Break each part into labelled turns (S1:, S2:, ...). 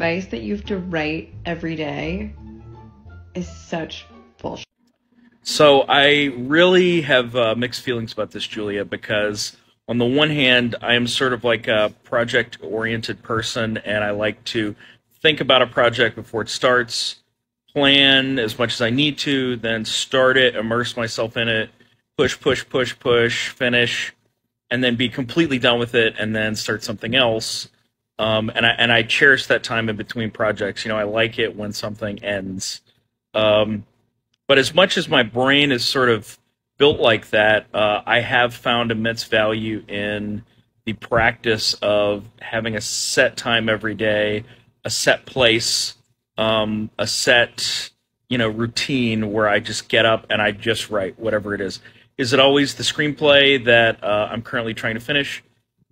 S1: advice that you have to write every day is such bullshit.
S2: So I really have uh, mixed feelings about this, Julia, because on the one hand, I am sort of like a project oriented person and I like to think about a project before it starts, plan as much as I need to, then start it, immerse myself in it, push, push, push, push, finish, and then be completely done with it and then start something else. Um, and I and I cherish that time in between projects. You know, I like it when something ends. Um, but as much as my brain is sort of built like that, uh, I have found immense value in the practice of having a set time every day, a set place, um, a set you know routine where I just get up and I just write whatever it is. Is it always the screenplay that uh, I'm currently trying to finish?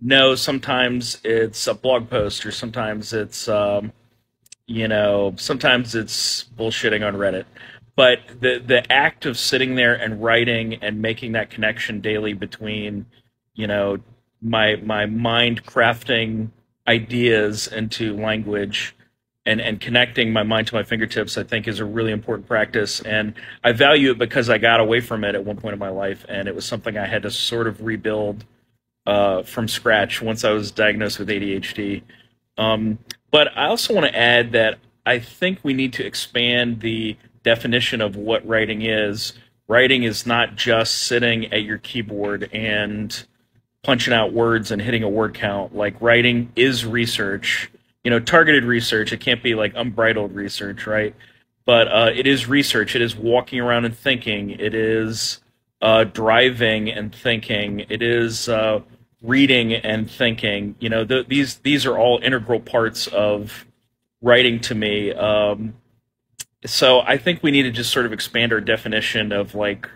S2: No, sometimes it's a blog post, or sometimes it's um, you know, sometimes it's bullshitting on Reddit. But the the act of sitting there and writing and making that connection daily between, you know, my my mind crafting ideas into language and, and connecting my mind to my fingertips, I think, is a really important practice. And I value it because I got away from it at one point in my life, and it was something I had to sort of rebuild uh, from scratch once I was diagnosed with ADHD. Um, but I also want to add that I think we need to expand the definition of what writing is. Writing is not just sitting at your keyboard and punching out words and hitting a word count. Like writing is research you know, targeted research. It can't be like unbridled research, right? But uh, it is research. It is walking around and thinking. It is uh, driving and thinking. It is uh, reading and thinking. You know, the, these these are all integral parts of writing to me. Um, so I think we need to just sort of expand our definition of like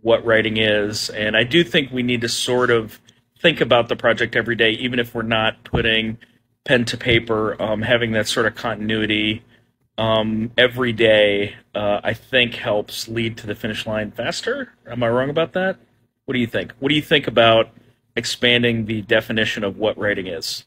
S2: what writing is, and I do think we need to sort of think about the project every day, even if we're not putting pen to paper, um, having that sort of continuity um, every day, uh, I think helps lead to the finish line faster. Am I wrong about that? What do you think? What do you think about expanding the definition of what writing is?